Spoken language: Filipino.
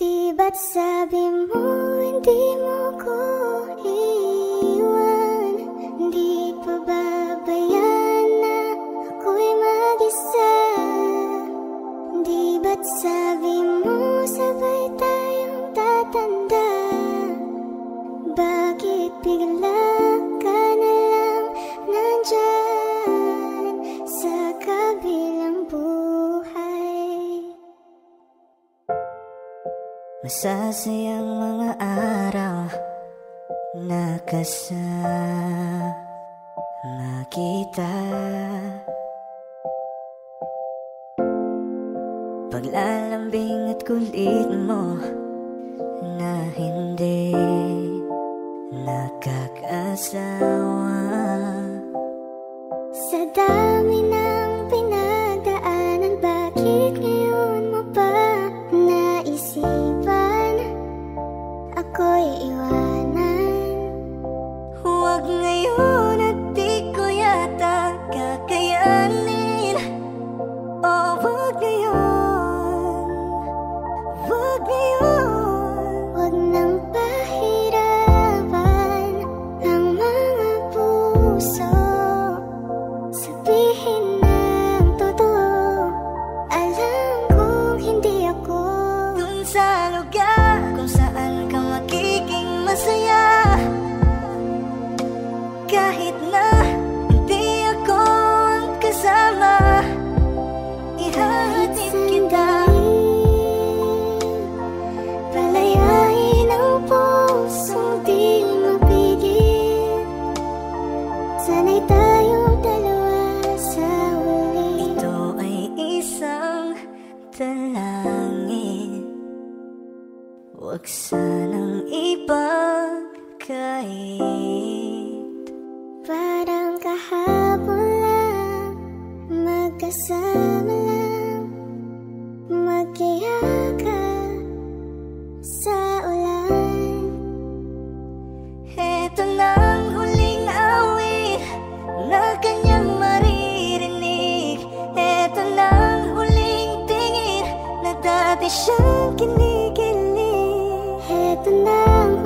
Di ba't sabi mo hindi mo ko iwan. Di pa babayan na ako'y mag-isa. Di ba't sabi mo sabay tayong tatanda. Bakit bigla Masasayang mga araw na kasama. Kita Paglalambing at kulit mo na hindi nakakasawa Kahit na hindi ako ang kasama Ihahatid kita. Palayain ang pusong di mapigil. Sana'y tayong dalawa sa huli. Ito ay isang talangin Huwag sanang ipagkait Parang kahapon lang Magkasama lang Magkiyaka Sa ulan. Ito ng huling awit Na kanyang maririnig. Ito ng huling tingin Na dati siyang kinikilig. Ito ng